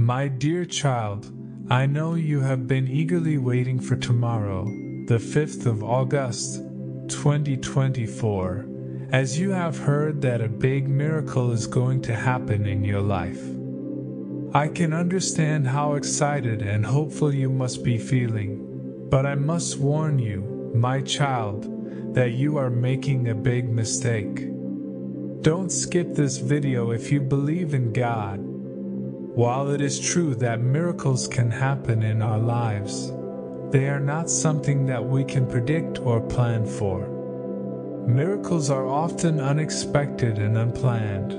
My dear child, I know you have been eagerly waiting for tomorrow, the 5th of August, 2024, as you have heard that a big miracle is going to happen in your life. I can understand how excited and hopeful you must be feeling, but I must warn you, my child, that you are making a big mistake. Don't skip this video if you believe in God. While it is true that miracles can happen in our lives, they are not something that we can predict or plan for. Miracles are often unexpected and unplanned,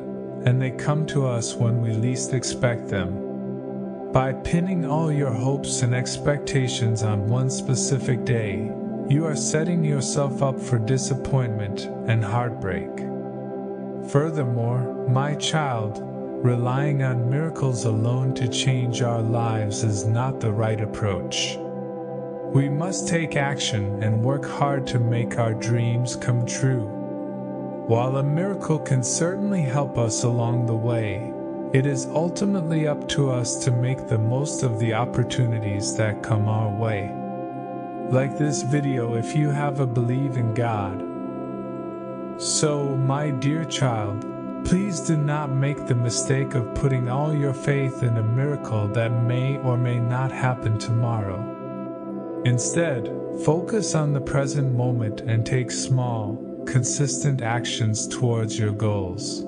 and they come to us when we least expect them. By pinning all your hopes and expectations on one specific day, you are setting yourself up for disappointment and heartbreak. Furthermore, my child, relying on miracles alone to change our lives is not the right approach. We must take action and work hard to make our dreams come true. While a miracle can certainly help us along the way, it is ultimately up to us to make the most of the opportunities that come our way. Like this video if you have a believe in God. So, my dear child, Please do not make the mistake of putting all your faith in a miracle that may or may not happen tomorrow. Instead, focus on the present moment and take small, consistent actions towards your goals.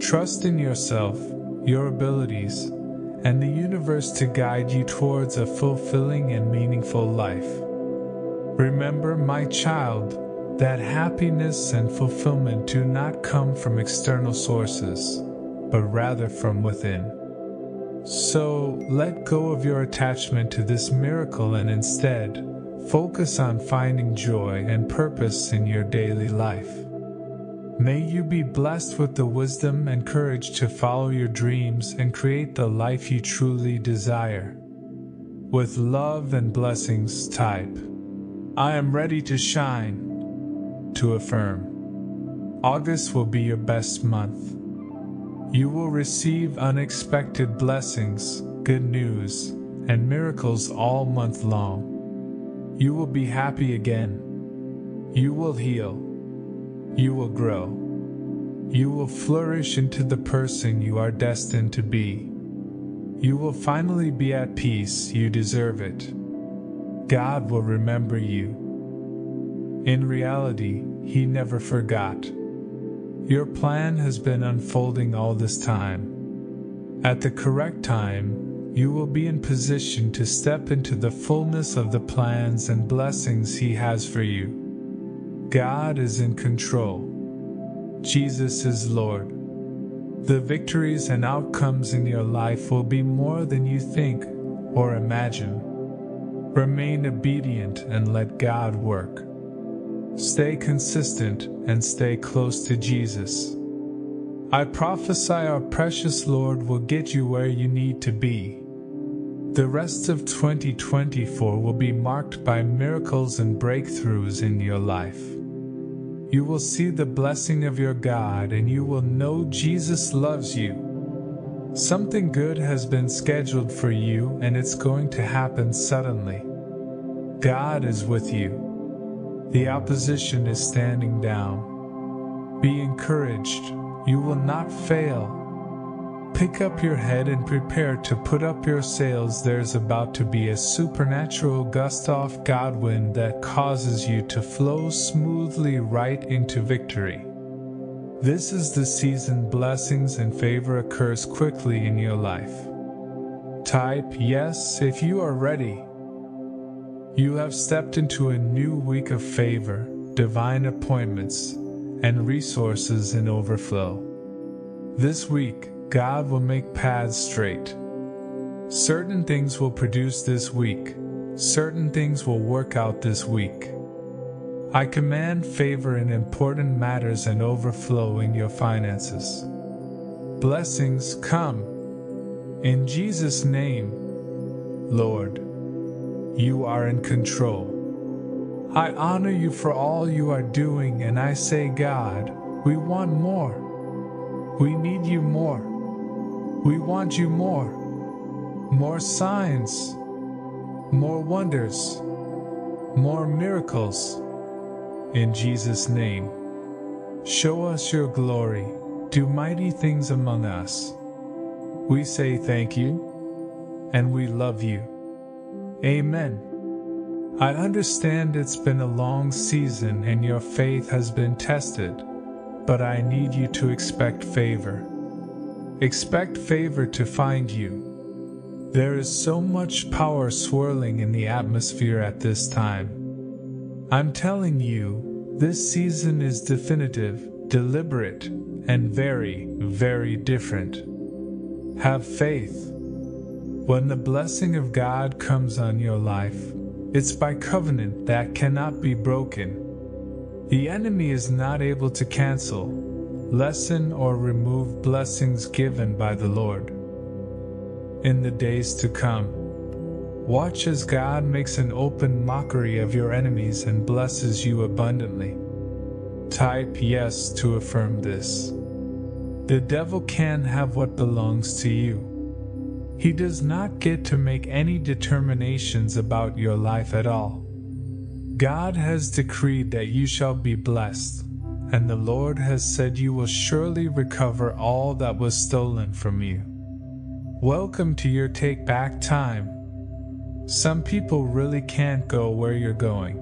Trust in yourself, your abilities, and the universe to guide you towards a fulfilling and meaningful life. Remember, my child, that happiness and fulfillment do not come from external sources, but rather from within. So let go of your attachment to this miracle and instead focus on finding joy and purpose in your daily life. May you be blessed with the wisdom and courage to follow your dreams and create the life you truly desire. With love and blessings, type I am ready to shine to affirm. August will be your best month. You will receive unexpected blessings, good news, and miracles all month long. You will be happy again. You will heal. You will grow. You will flourish into the person you are destined to be. You will finally be at peace, you deserve it. God will remember you. In reality, he never forgot. Your plan has been unfolding all this time. At the correct time, you will be in position to step into the fullness of the plans and blessings He has for you. God is in control. Jesus is Lord. The victories and outcomes in your life will be more than you think or imagine. Remain obedient and let God work. Stay consistent and stay close to Jesus. I prophesy our precious Lord will get you where you need to be. The rest of 2024 will be marked by miracles and breakthroughs in your life. You will see the blessing of your God and you will know Jesus loves you. Something good has been scheduled for you and it's going to happen suddenly. God is with you. The opposition is standing down. Be encouraged, you will not fail. Pick up your head and prepare to put up your sails. There's about to be a supernatural gust off Godwind that causes you to flow smoothly right into victory. This is the season blessings and favor occurs quickly in your life. Type yes if you are ready. You have stepped into a new week of favor, divine appointments, and resources in overflow. This week, God will make paths straight. Certain things will produce this week, certain things will work out this week. I command favor in important matters and overflow in your finances. Blessings come. In Jesus' name, Lord. You are in control. I honor you for all you are doing, and I say, God, we want more. We need you more. We want you more. more signs, more wonders, more miracles. In Jesus' name, show us your glory, do mighty things among us. We say thank you, and we love you. Amen. I understand it's been a long season and your faith has been tested, but I need you to expect favor. Expect favor to find you. There is so much power swirling in the atmosphere at this time. I'm telling you, this season is definitive, deliberate, and very, very different. Have faith. When the blessing of God comes on your life, it's by covenant that cannot be broken. The enemy is not able to cancel, lessen, or remove blessings given by the Lord. In the days to come, watch as God makes an open mockery of your enemies and blesses you abundantly. Type yes to affirm this. The devil can have what belongs to you. He does not get to make any determinations about your life at all. God has decreed that you shall be blessed, and the Lord has said you will surely recover all that was stolen from you. Welcome to your take back time. Some people really can't go where you're going.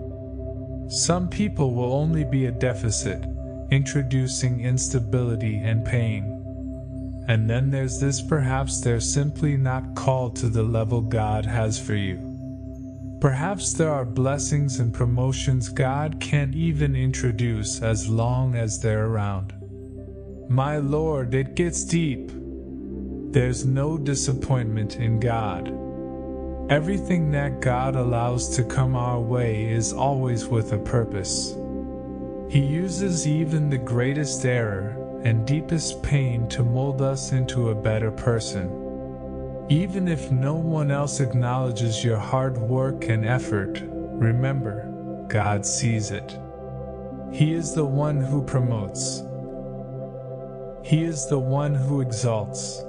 Some people will only be a deficit introducing instability and pain. And then there's this perhaps they're simply not called to the level God has for you. Perhaps there are blessings and promotions God can't even introduce as long as they're around. My Lord, it gets deep. There's no disappointment in God. Everything that God allows to come our way is always with a purpose. He uses even the greatest error and deepest pain to mold us into a better person. Even if no one else acknowledges your hard work and effort, remember, God sees it. He is the one who promotes. He is the one who exalts.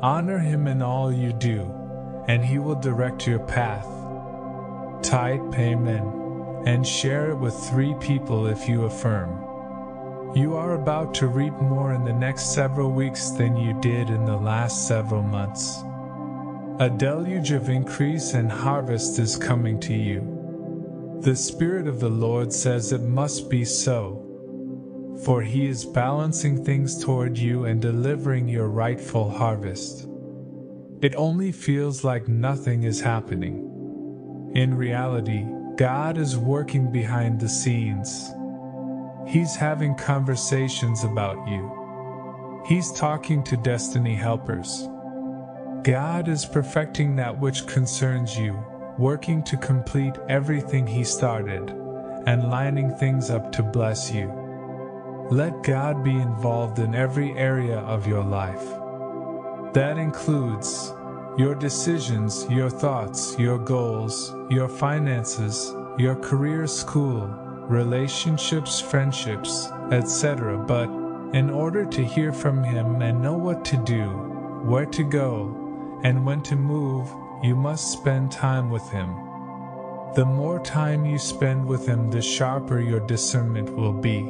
Honor him in all you do, and he will direct your path. Type Amen and share it with three people if you affirm. You are about to reap more in the next several weeks than you did in the last several months. A deluge of increase and harvest is coming to you. The Spirit of the Lord says it must be so. For He is balancing things toward you and delivering your rightful harvest. It only feels like nothing is happening. In reality, God is working behind the scenes. He's having conversations about you. He's talking to destiny helpers. God is perfecting that which concerns you, working to complete everything He started, and lining things up to bless you. Let God be involved in every area of your life. That includes your decisions, your thoughts, your goals, your finances, your career, school, relationships, friendships, etc. But in order to hear from Him and know what to do, where to go, and when to move, you must spend time with Him. The more time you spend with Him, the sharper your discernment will be.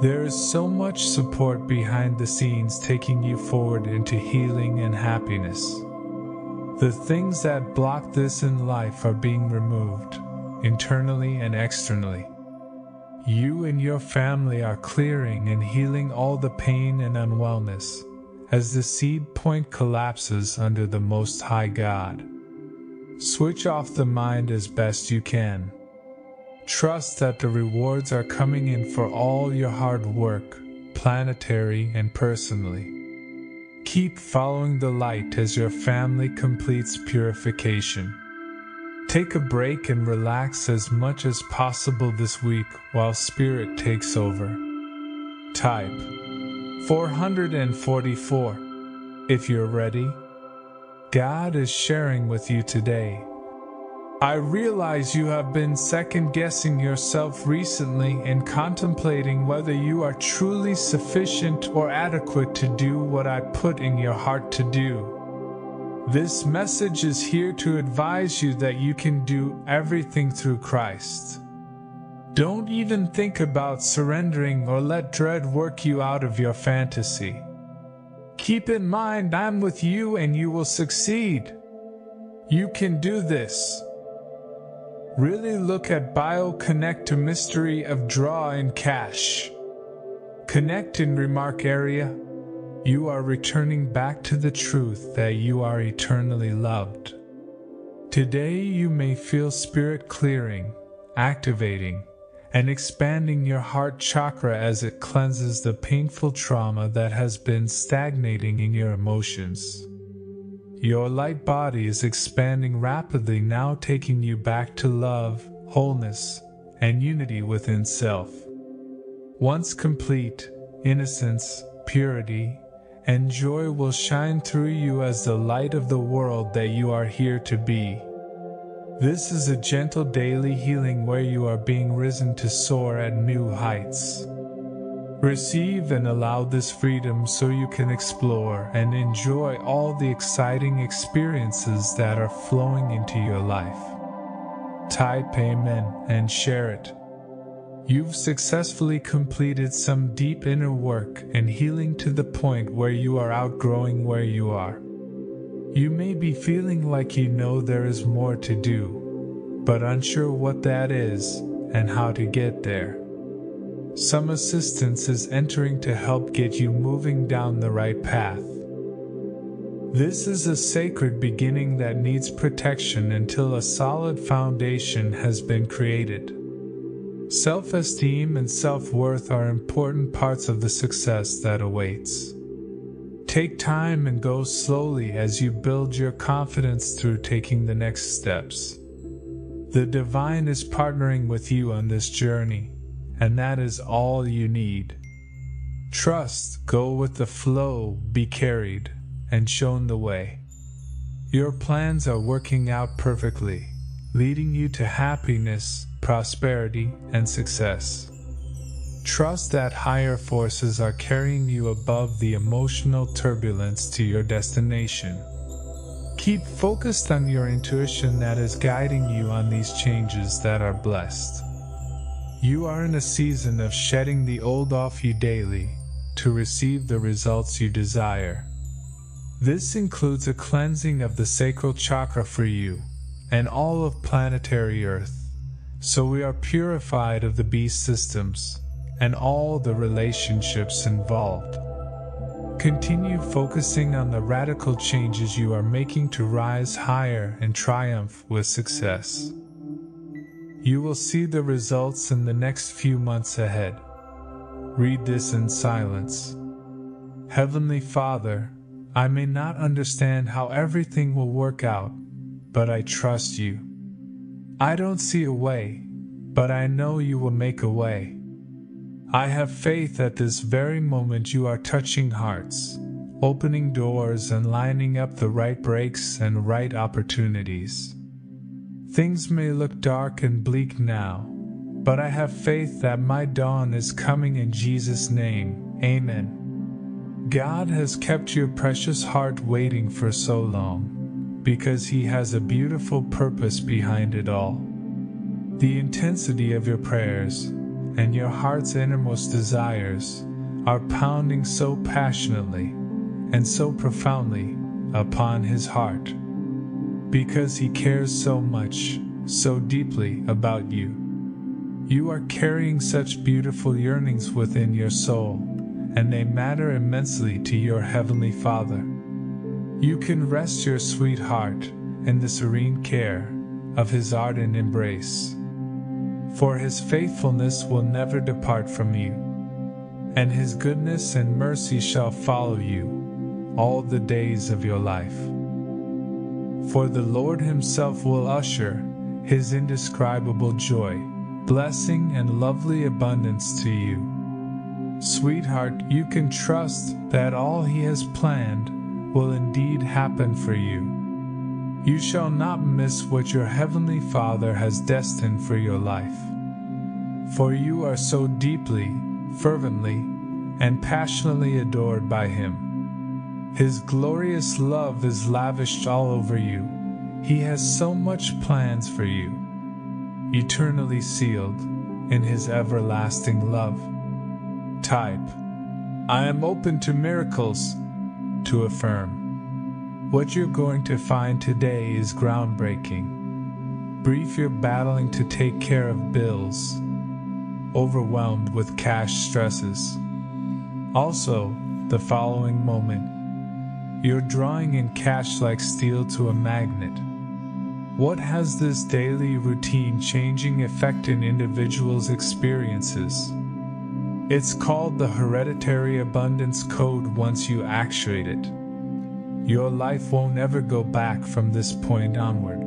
There is so much support behind the scenes taking you forward into healing and happiness. The things that block this in life are being removed, internally and externally. You and your family are clearing and healing all the pain and unwellness as the seed point collapses under the Most High God. Switch off the mind as best you can Trust that the rewards are coming in for all your hard work, planetary and personally. Keep following the light as your family completes purification. Take a break and relax as much as possible this week while Spirit takes over. Type 444 if you're ready. God is sharing with you today I realize you have been second guessing yourself recently and contemplating whether you are truly sufficient or adequate to do what I put in your heart to do. This message is here to advise you that you can do everything through Christ. Don't even think about surrendering or let dread work you out of your fantasy. Keep in mind, I'm with you and you will succeed. You can do this. Really look at BioConnect to mystery of draw and cash. Connect in remark area. You are returning back to the truth that you are eternally loved. Today you may feel spirit clearing, activating, and expanding your heart chakra as it cleanses the painful trauma that has been stagnating in your emotions. Your light body is expanding rapidly now, taking you back to love, wholeness, and unity within self. Once complete, innocence, purity, and joy will shine through you as the light of the world that you are here to be. This is a gentle daily healing where you are being risen to soar at new heights. Receive and allow this freedom so you can explore and enjoy all the exciting experiences that are flowing into your life. Type Amen and share it. You've successfully completed some deep inner work and healing to the point where you are outgrowing where you are. You may be feeling like you know there is more to do, but unsure what that is and how to get there. Some assistance is entering to help get you moving down the right path. This is a sacred beginning that needs protection until a solid foundation has been created. Self esteem and self worth are important parts of the success that awaits. Take time and go slowly as you build your confidence through taking the next steps. The divine is partnering with you on this journey, and that is all you need. Trust, go with the flow, be carried, and shown the way. Your plans are working out perfectly, leading you to happiness, prosperity, and success. Trust that higher forces are carrying you above the emotional turbulence to your destination. Keep focused on your intuition that is guiding you on these changes that are blessed. You are in a season of shedding the old off you daily to receive the results you desire. This includes a cleansing of the sacral chakra for you and all of planetary Earth, so we are purified of the beast systems and all the relationships involved. Continue focusing on the radical changes you are making to rise higher and triumph with success. You will see the results in the next few months ahead. Read this in silence. Heavenly Father, I may not understand how everything will work out, but I trust you. I don't see a way, but I know you will make a way. I have faith at this very moment you are touching hearts, opening doors and lining up the right breaks and right opportunities. Things may look dark and bleak now, but I have faith that my dawn is coming in Jesus' name. Amen. God has kept your precious heart waiting for so long, because He has a beautiful purpose behind it all. The intensity of your prayers and your heart's innermost desires are pounding so passionately and so profoundly upon his heart because he cares so much, so deeply about you. You are carrying such beautiful yearnings within your soul, and they matter immensely to your Heavenly Father. You can rest your sweet heart in the serene care of His ardent embrace for his faithfulness will never depart from you, and his goodness and mercy shall follow you all the days of your life. For the Lord himself will usher his indescribable joy, blessing, and lovely abundance to you. Sweetheart, you can trust that all he has planned will indeed happen for you. You shall not miss what your heavenly Father has destined for your life. For you are so deeply, fervently, and passionately adored by Him. His glorious love is lavished all over you. He has so much plans for you, eternally sealed in His everlasting love. Type I am open to miracles to affirm. What you're going to find today is groundbreaking. Brief you're battling to take care of bills, overwhelmed with cash stresses. Also, the following moment, you're drawing in cash like steel to a magnet. What has this daily routine changing effect in individuals' experiences? It's called the hereditary abundance code once you actuate it. Your life won't ever go back from this point onward.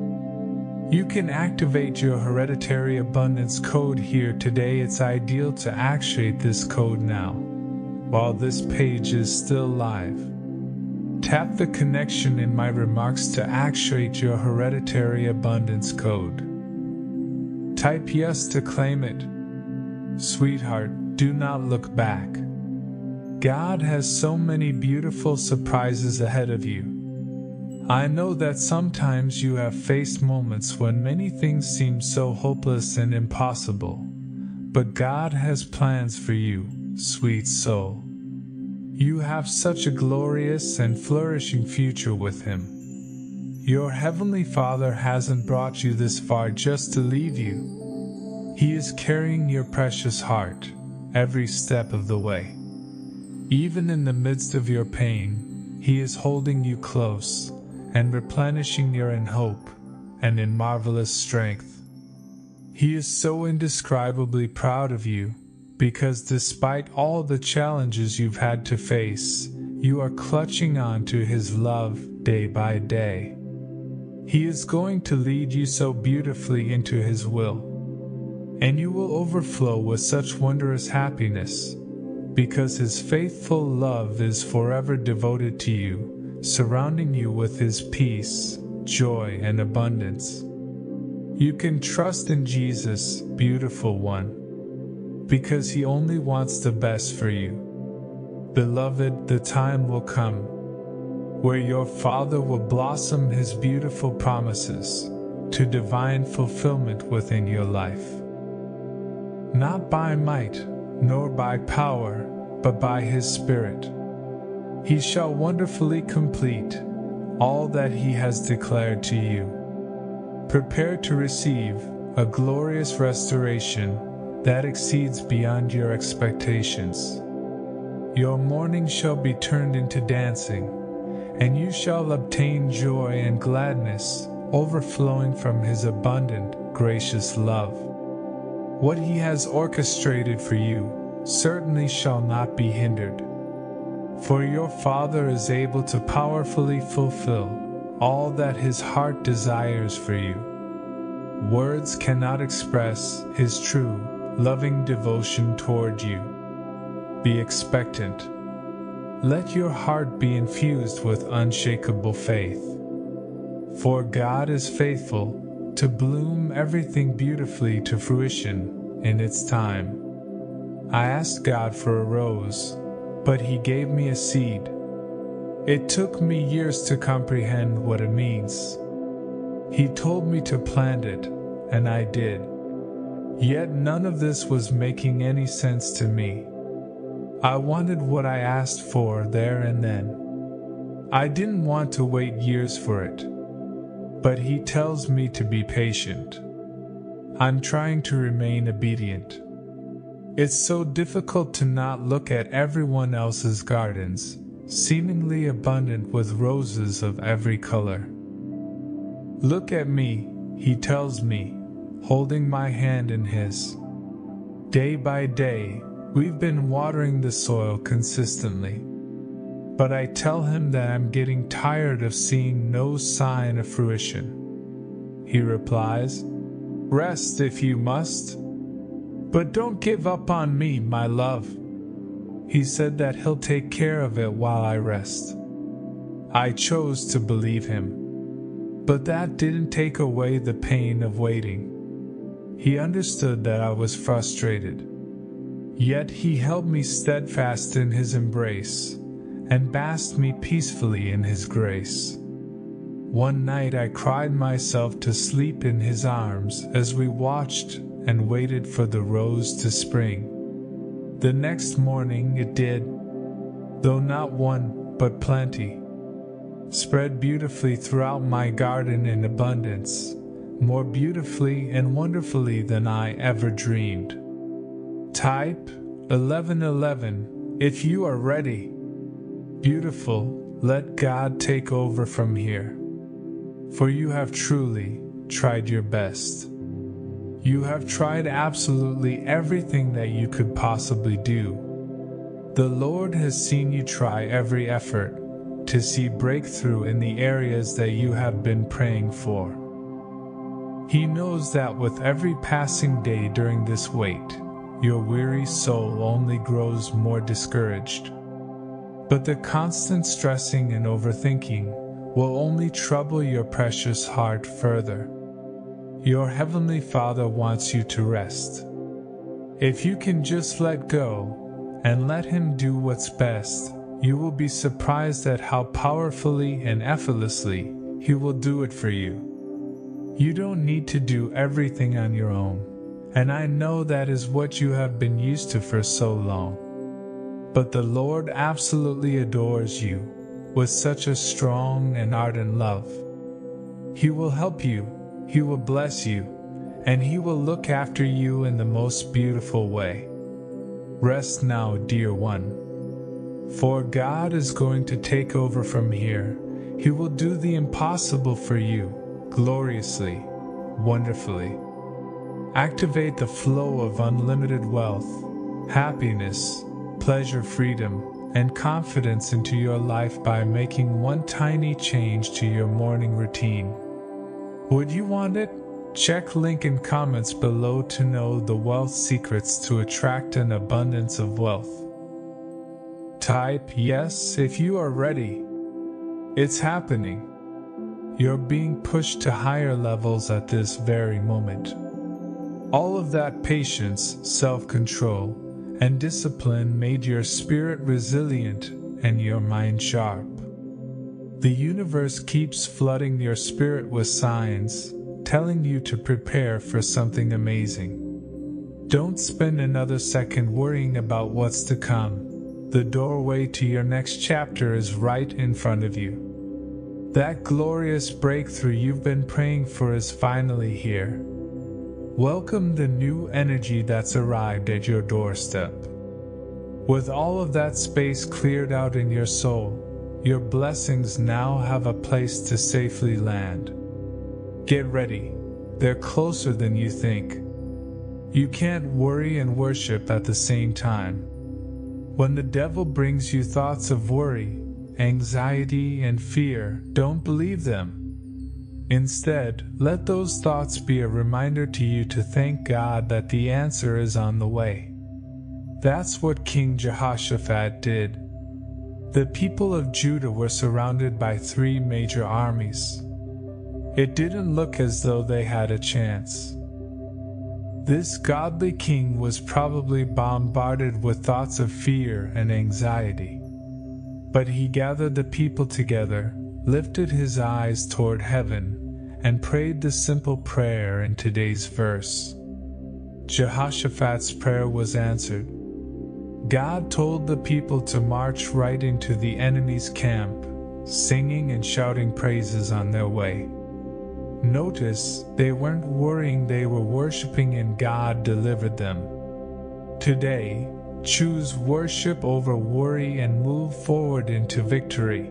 You can activate your hereditary abundance code here today. It's ideal to actuate this code now, while this page is still live. Tap the connection in my remarks to actuate your hereditary abundance code. Type yes to claim it. Sweetheart, do not look back. God has so many beautiful surprises ahead of you. I know that sometimes you have faced moments when many things seem so hopeless and impossible, but God has plans for you, sweet soul. You have such a glorious and flourishing future with Him. Your Heavenly Father hasn't brought you this far just to leave you. He is carrying your precious heart every step of the way. Even in the midst of your pain, He is holding you close and replenishing you in hope and in marvelous strength. He is so indescribably proud of you because despite all the challenges you've had to face, you are clutching on to His love day by day. He is going to lead you so beautifully into His will and you will overflow with such wondrous happiness, because His faithful love is forever devoted to you, surrounding you with His peace, joy, and abundance. You can trust in Jesus, beautiful one, because He only wants the best for you. Beloved, the time will come where your Father will blossom His beautiful promises to divine fulfillment within your life not by might, nor by power, but by his Spirit. He shall wonderfully complete all that he has declared to you. Prepare to receive a glorious restoration that exceeds beyond your expectations. Your mourning shall be turned into dancing, and you shall obtain joy and gladness overflowing from his abundant, gracious love. What he has orchestrated for you certainly shall not be hindered. For your Father is able to powerfully fulfill all that his heart desires for you. Words cannot express his true, loving devotion toward you. Be expectant. Let your heart be infused with unshakable faith. For God is faithful to bloom everything beautifully to fruition in its time. I asked God for a rose, but He gave me a seed. It took me years to comprehend what it means. He told me to plant it, and I did. Yet none of this was making any sense to me. I wanted what I asked for there and then. I didn't want to wait years for it but he tells me to be patient. I'm trying to remain obedient. It's so difficult to not look at everyone else's gardens, seemingly abundant with roses of every color. Look at me, he tells me, holding my hand in his. Day by day, we've been watering the soil consistently but I tell him that I'm getting tired of seeing no sign of fruition. He replies, Rest if you must, but don't give up on me, my love. He said that he'll take care of it while I rest. I chose to believe him, but that didn't take away the pain of waiting. He understood that I was frustrated, yet he held me steadfast in his embrace and basked me peacefully in his grace. One night I cried myself to sleep in his arms as we watched and waited for the rose to spring. The next morning it did, though not one, but plenty. Spread beautifully throughout my garden in abundance, more beautifully and wonderfully than I ever dreamed. Type 1111 if you are ready. Beautiful, let God take over from here. For you have truly tried your best. You have tried absolutely everything that you could possibly do. The Lord has seen you try every effort to see breakthrough in the areas that you have been praying for. He knows that with every passing day during this wait, your weary soul only grows more discouraged. But the constant stressing and overthinking will only trouble your precious heart further. Your Heavenly Father wants you to rest. If you can just let go and let Him do what's best, you will be surprised at how powerfully and effortlessly He will do it for you. You don't need to do everything on your own, and I know that is what you have been used to for so long. But the Lord absolutely adores you with such a strong and ardent love. He will help you he will bless you, and He will look after you in the most beautiful way. Rest now, dear one. For God is going to take over from here. He will do the impossible for you, gloriously, wonderfully. Activate the flow of unlimited wealth, happiness, pleasure, freedom, and confidence into your life by making one tiny change to your morning routine. Would you want it? Check link in comments below to know the wealth secrets to attract an abundance of wealth. Type yes if you are ready. It's happening. You're being pushed to higher levels at this very moment. All of that patience, self control, and discipline made your spirit resilient and your mind sharp. The universe keeps flooding your spirit with signs, telling you to prepare for something amazing. Don't spend another second worrying about what's to come. The doorway to your next chapter is right in front of you. That glorious breakthrough you've been praying for is finally here. Welcome the new energy that's arrived at your doorstep. With all of that space cleared out in your soul, your blessings now have a place to safely land. Get ready, they're closer than you think. You can't worry and worship at the same time. When the devil brings you thoughts of worry, anxiety, and fear, don't believe them. Instead, let those thoughts be a reminder to you to thank God that the answer is on the way. That's what King Jehoshaphat did. The people of Judah were surrounded by three major armies. It didn't look as though they had a chance. This godly king was probably bombarded with thoughts of fear and anxiety. But he gathered the people together, lifted his eyes toward heaven, and prayed the simple prayer in today's verse. Jehoshaphat's prayer was answered. God told the people to march right into the enemy's camp, singing and shouting praises on their way. Notice they weren't worrying, they were worshiping, and God delivered them. Today, choose worship over worry and move forward into victory.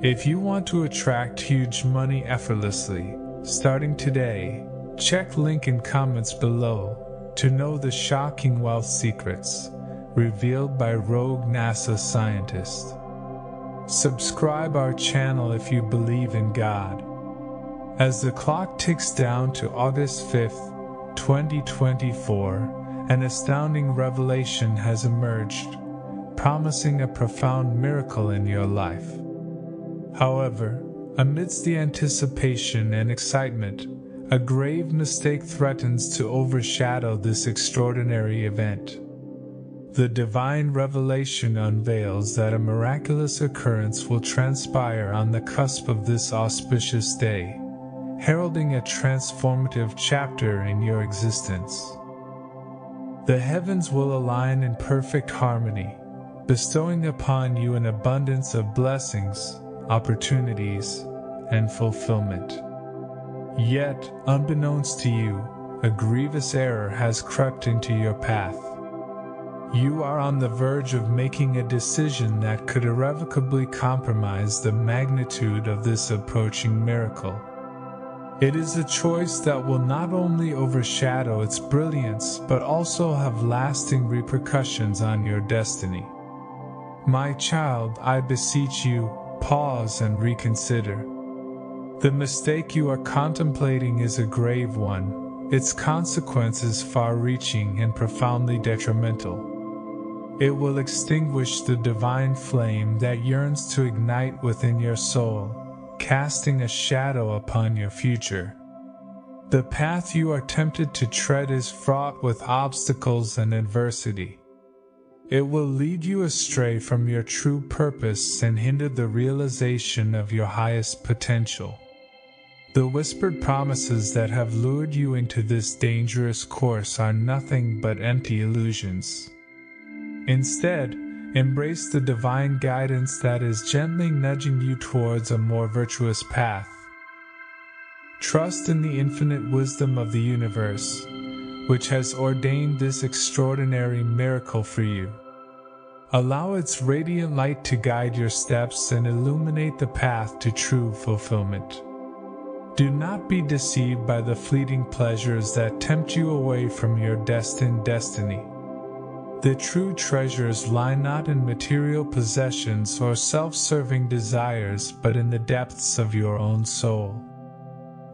If you want to attract huge money effortlessly, starting today, check link in comments below to know the shocking wealth secrets revealed by rogue NASA scientists. Subscribe our channel if you believe in God. As the clock ticks down to August 5th, 2024, an astounding revelation has emerged, promising a profound miracle in your life. However, amidst the anticipation and excitement, a grave mistake threatens to overshadow this extraordinary event. the divine revelation unveils that a miraculous occurrence will transpire on the cusp of this auspicious day, heralding a transformative chapter in your existence. The heavens will align in perfect harmony, bestowing upon you an abundance of blessings, opportunities, and fulfillment. Yet, unbeknownst to you, a grievous error has crept into your path. You are on the verge of making a decision that could irrevocably compromise the magnitude of this approaching miracle. It is a choice that will not only overshadow its brilliance but also have lasting repercussions on your destiny. My child, I beseech you, pause and reconsider. The mistake you are contemplating is a grave one, its consequences far reaching and profoundly detrimental. It will extinguish the divine flame that yearns to ignite within your soul, casting a shadow upon your future. The path you are tempted to tread is fraught with obstacles and adversity. It will lead you astray from your true purpose and hinder the realization of your highest potential. The whispered promises that have lured you into this dangerous course are nothing but empty illusions. Instead, embrace the divine guidance that is gently nudging you towards a more virtuous path. Trust in the infinite wisdom of the universe, which has ordained this extraordinary miracle for you. Allow its radiant light to guide your steps and illuminate the path to true fulfillment. Do not be deceived by the fleeting pleasures that tempt you away from your destined destiny. The true treasures lie not in material possessions or self serving desires, but in the depths of your own soul.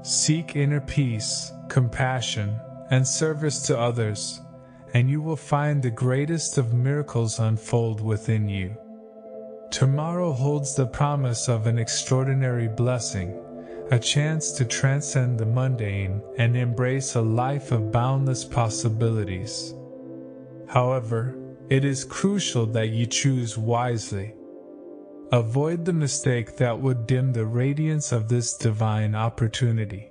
Seek inner peace, compassion, and service to others, and you will find the greatest of miracles unfold within you. Tomorrow holds the promise of an extraordinary blessing, a chance to transcend the mundane and embrace a life of boundless possibilities. However, it is crucial that you choose wisely. Avoid the mistake that would dim the radiance of this divine opportunity.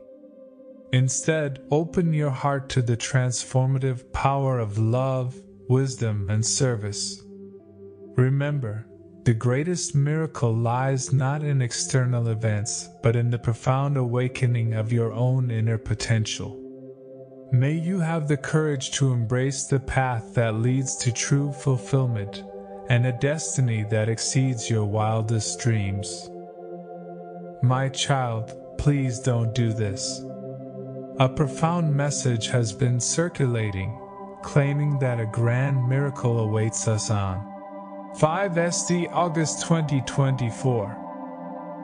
Instead, open your heart to the transformative power of love, wisdom, and service. Remember, the greatest miracle lies not in external events, but in the profound awakening of your own inner potential. May you have the courage to embrace the path that leads to true fulfillment and a destiny that exceeds your wildest dreams. My child, please don't do this. A profound message has been circulating, claiming that a grand miracle awaits us on 5 SD August 2024.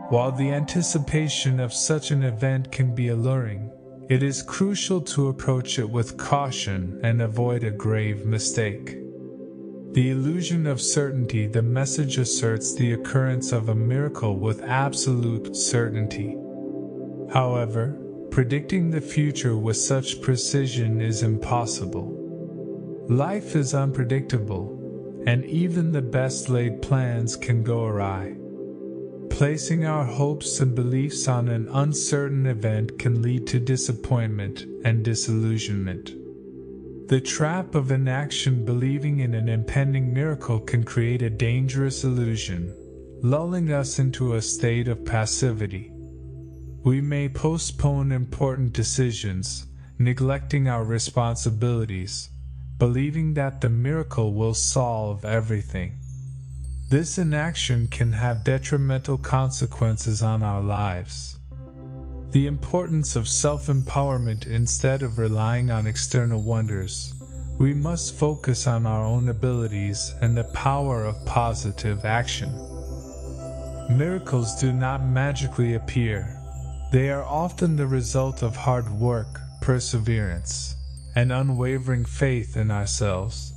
While the anticipation of such an event can be alluring, it is crucial to approach it with caution and avoid a grave mistake. The illusion of certainty, the message asserts the occurrence of a miracle with absolute certainty. However, predicting the future with such precision is impossible. Life is unpredictable, and even the best laid plans can go awry. Placing our hopes and beliefs on an uncertain event can lead to disappointment and disillusionment. The trap of inaction believing in an impending miracle can create a dangerous illusion, lulling us into a state of passivity. We may postpone important decisions, neglecting our responsibilities, believing that the miracle will solve everything. This inaction can have detrimental consequences on our lives. The importance of self empowerment instead of relying on external wonders. We must focus on our own abilities and the power of positive action. Miracles do not magically appear. They are often the result of hard work, perseverance, and unwavering faith in ourselves.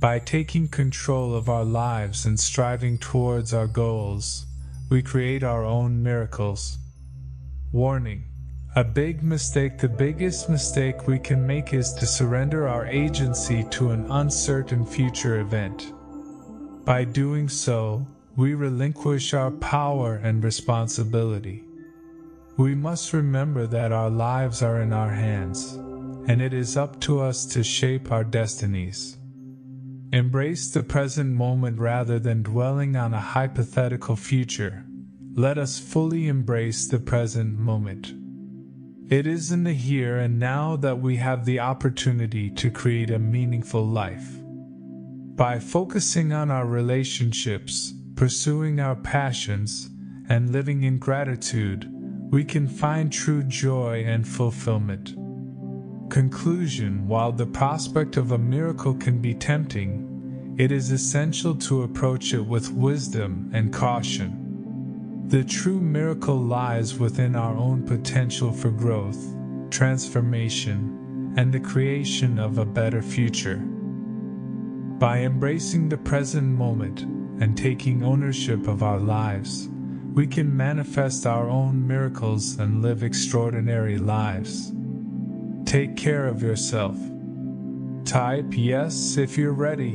By taking control of our lives and striving towards our goals, we create our own miracles. Warning A big mistake, the biggest mistake we can make is to surrender our agency to an uncertain future event. By doing so, we relinquish our power and responsibility. We must remember that our lives are in our hands, and it is up to us to shape our destinies. Embrace the present moment rather than dwelling on a hypothetical future. Let us fully embrace the present moment. It is in the here and now that we have the opportunity to create a meaningful life. By focusing on our relationships, pursuing our passions, and living in gratitude, we can find true joy and fulfillment. Conclusion While the prospect of a miracle can be tempting, it is essential to approach it with wisdom and caution. The true miracle lies within our own potential for growth, transformation, and the creation of a better future. By embracing the present moment and taking ownership of our lives, we can manifest our own miracles and live extraordinary lives. Take care of yourself. Type yes if you're ready.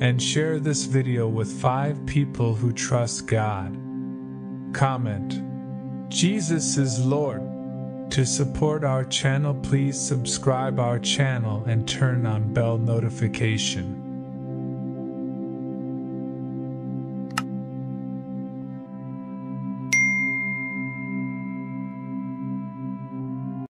And share this video with five people who trust God. Comment. Jesus is Lord. To support our channel please subscribe our channel and turn on bell notification.